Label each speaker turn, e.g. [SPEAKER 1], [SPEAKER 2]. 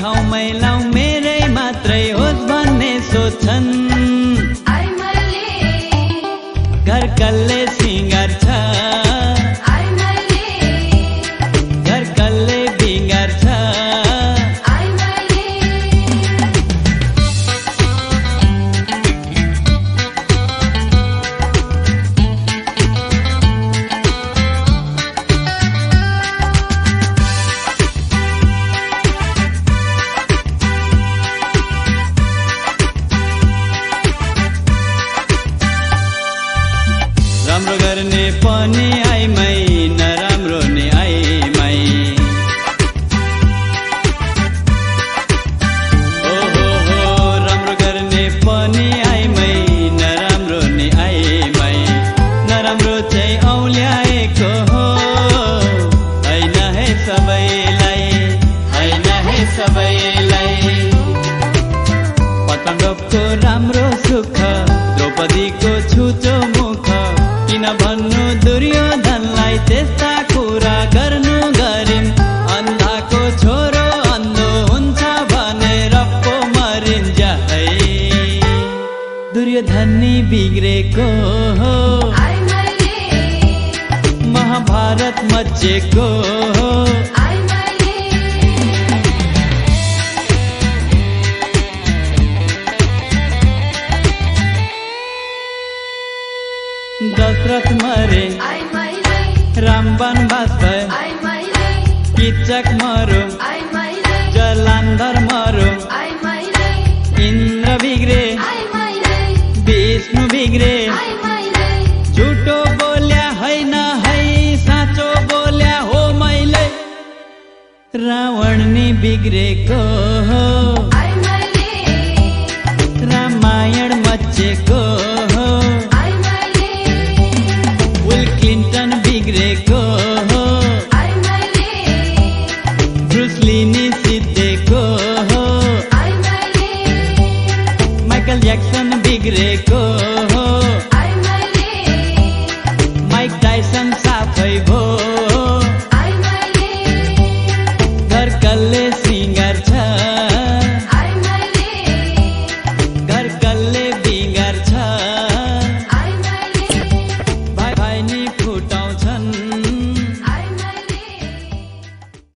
[SPEAKER 1] मै लाउँ मेरै मात्रै होस् भन्ने सोच्छन्। घर कल्ले सिंह नि आइमै नराम्रो नि आइमै। ओहो हो राम्रो गर्ने पनि आइमै नराम्रो नि आइमै। नराम्रो चाहिँ औल्याएको हो होइन है सबैलाई होइन है सबैलाई। पतङ्गको राम्रो सुख द्रौपदीको बिग्रेको हो महाभारत मचेको हो दशरथ मरे।
[SPEAKER 2] रामबन बनवास
[SPEAKER 1] किचक मरो। कारणले बिग्रेको हो रामायण मचेको हो विल क्लिन्टन बिग्रेको हो ब्रुसलिनी